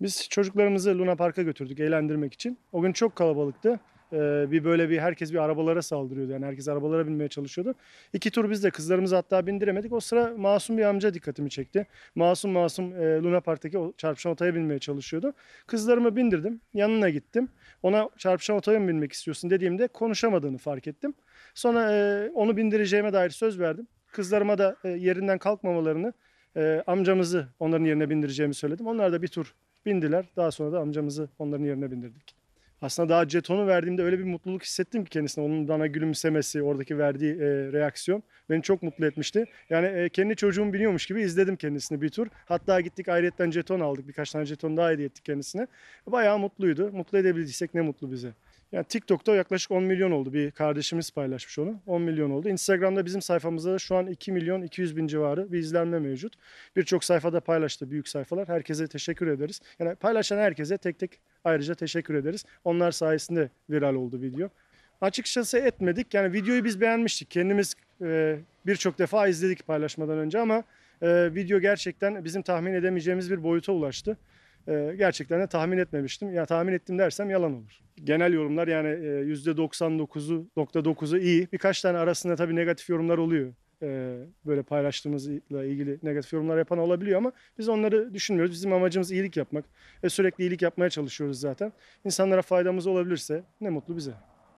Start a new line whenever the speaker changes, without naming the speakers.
Biz çocuklarımızı Luna Park'a götürdük eğlendirmek için. O gün çok kalabalıktı. Ee, bir böyle bir herkes bir arabalara saldırıyordu. Yani herkes arabalara binmeye çalışıyordu. İki tur biz de kızlarımızı hatta bindiremedik. O sıra masum bir amca dikkatimi çekti. Masum masum e, Luna Park'taki o çarpışan otaya binmeye çalışıyordu. Kızlarımı bindirdim. Yanına gittim. Ona çarpışan otaya mı binmek istiyorsun dediğimde konuşamadığını fark ettim. Sonra e, onu bindireceğime dair söz verdim. Kızlarıma da e, yerinden kalkmamalarını e, amcamızı onların yerine bindireceğimi söyledim. Onlar da bir tur bindiler. Daha sonra da amcamızı onların yerine bindirdik. Aslında daha jetonu verdiğimde öyle bir mutluluk hissettim ki kendisine. Onun bana gülümsemesi, oradaki verdiği e, reaksiyon beni çok mutlu etmişti. Yani e, kendi çocuğum biniyormuş gibi izledim kendisini bir tur. Hatta gittik ayrıyetten jeton aldık. Birkaç tane jeton daha hediye ettik kendisine. Bayağı mutluydu. Mutlu edebildiysek ne mutlu bize. Yani TikTok'ta yaklaşık 10 milyon oldu. Bir kardeşimiz paylaşmış onu. 10 milyon oldu. Instagram'da bizim sayfamızda da şu an 2 milyon 200 bin civarı bir izlenme mevcut. Birçok sayfada paylaştı büyük sayfalar. Herkese teşekkür ederiz. Yani paylaşan herkese tek tek ayrıca teşekkür ederiz. Onlar sayesinde viral oldu video. Açıkçası etmedik. Yani videoyu biz beğenmiştik. Kendimiz e, birçok defa izledik paylaşmadan önce ama e, video gerçekten bizim tahmin edemeyeceğimiz bir boyuta ulaştı. E, gerçekten de tahmin etmemiştim. Ya tahmin ettim dersem yalan olur. Genel yorumlar yani e, %99'u .9'u iyi. Birkaç tane arasında tabii negatif yorumlar oluyor. E, böyle paylaştığımızla ilgili negatif yorumlar yapan olabiliyor ama biz onları düşünmüyoruz. Bizim amacımız iyilik yapmak ve sürekli iyilik yapmaya çalışıyoruz zaten. İnsanlara faydamız olabilirse ne mutlu bize.